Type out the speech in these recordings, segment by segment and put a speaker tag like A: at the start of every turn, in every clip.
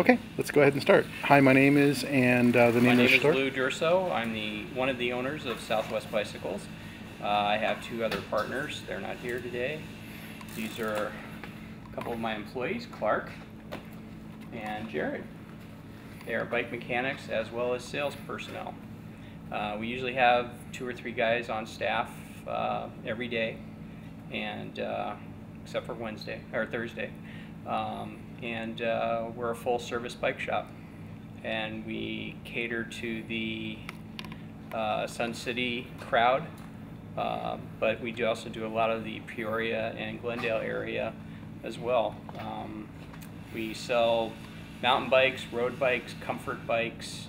A: Okay, let's go ahead and start. Hi, my name is, and uh, the name
B: name is
A: store?
B: Lou Durso. I'm the one of the owners of Southwest Bicycles. Uh, I have two other partners. They're not here today. These are a couple of my employees, Clark and Jared. They are bike mechanics as well as sales personnel. Uh, we usually have two or three guys on staff uh, every day, and uh, except for Wednesday or Thursday. Um, and uh, we're a full service bike shop, and we cater to the uh, Sun City crowd, uh, but we do also do a lot of the Peoria and Glendale area as well. Um, we sell mountain bikes, road bikes, comfort bikes,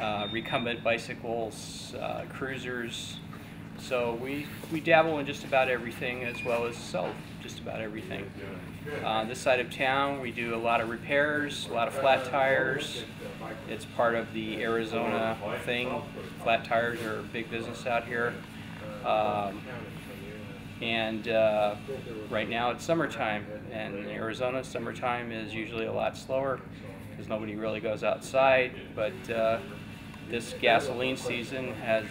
B: uh, recumbent bicycles, uh, cruisers. So we, we dabble in just about everything as well as sell just about everything. Uh, this side of town, we do a lot of repairs, a lot of flat tires. It's part of the Arizona thing. Flat tires are a big business out here. Um, and uh, right now it's summertime, and in Arizona, summertime is usually a lot slower because nobody really goes outside. But uh, this gasoline season has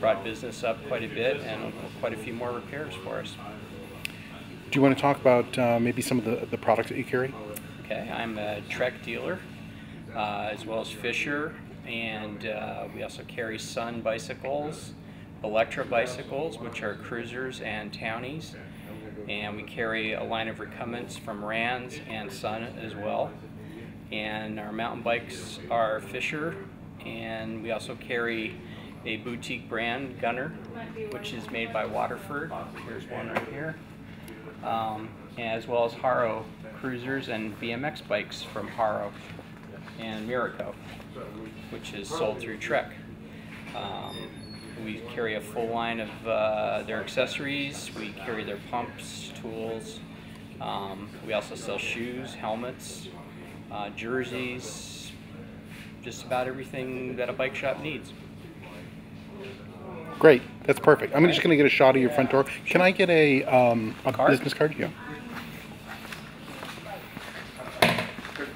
B: brought business up quite a bit and quite a few more repairs for us.
A: Do you want to talk about uh, maybe some of the, the products that you carry?
B: Okay, I'm a Trek dealer, uh, as well as Fisher, and uh, we also carry Sun bicycles, Electra bicycles, which are cruisers and townies, and we carry a line of recumbents from Rands and Sun as well. And our mountain bikes are Fisher, and we also carry a boutique brand, Gunnar, which is made by Waterford. Here's one right here um, as well as Haro cruisers and BMX bikes from Haro and Mirraco, which is sold through Trek. Um, we carry a full line of uh, their accessories. We carry their pumps, tools. Um, we also sell shoes, helmets, uh, jerseys, just about everything that a bike shop needs.
A: Great, that's perfect. I'm just going to get a shot of your front door. Can I get a, um, a
B: Card?
A: business card? Yeah.
C: Could